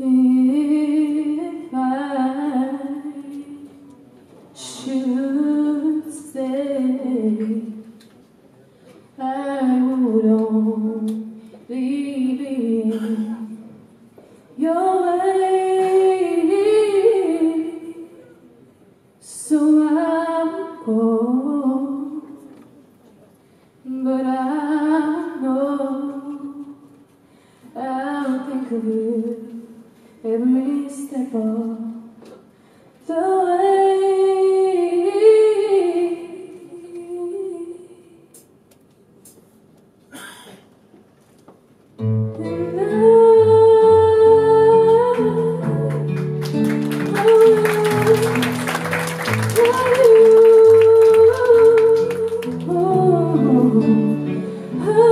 If I should stay, I would only be your way. So I would go, but I know I'll think of you every step of the way. Will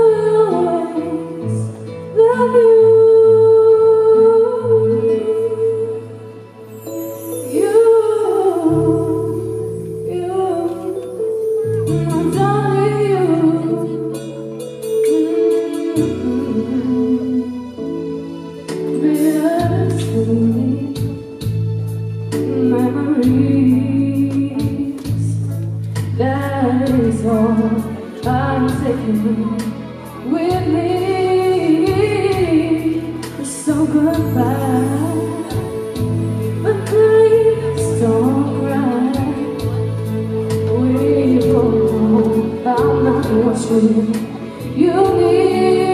what you you need.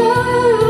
Oh